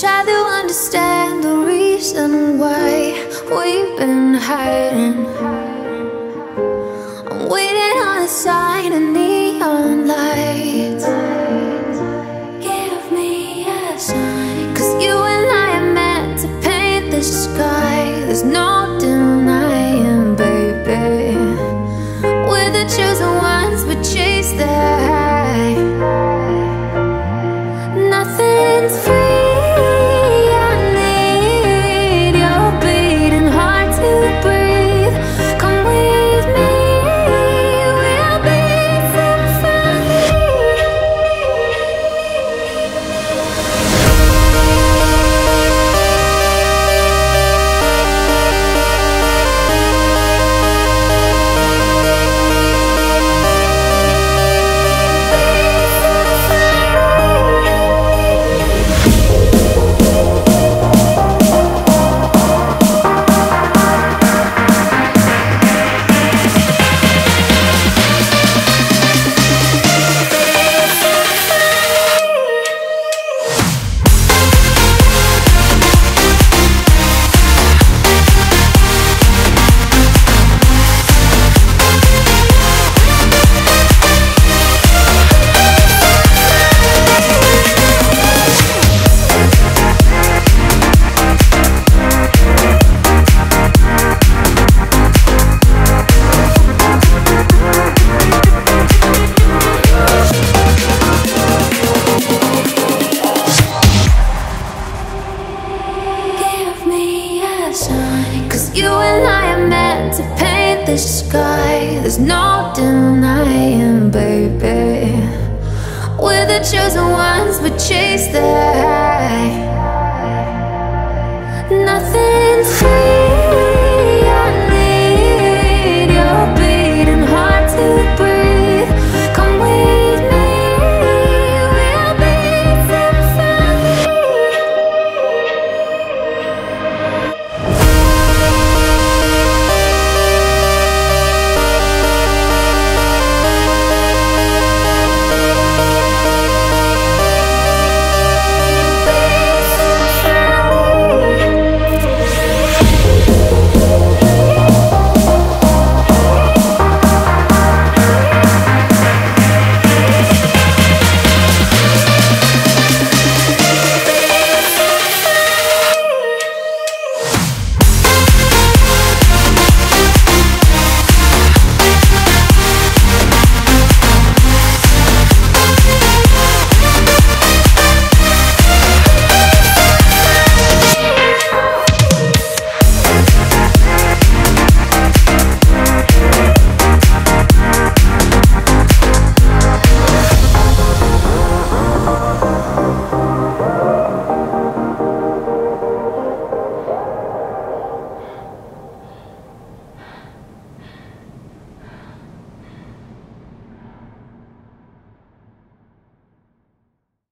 try to understand the reason why we've been hiding. I'm waiting on a sign of neon lights. Give me a sign. Cause you and I are meant to paint the sky. There's no denying, baby. We're the chosen ones, we chase the sky. There's no denying, baby. We're the chosen ones, we chase the high.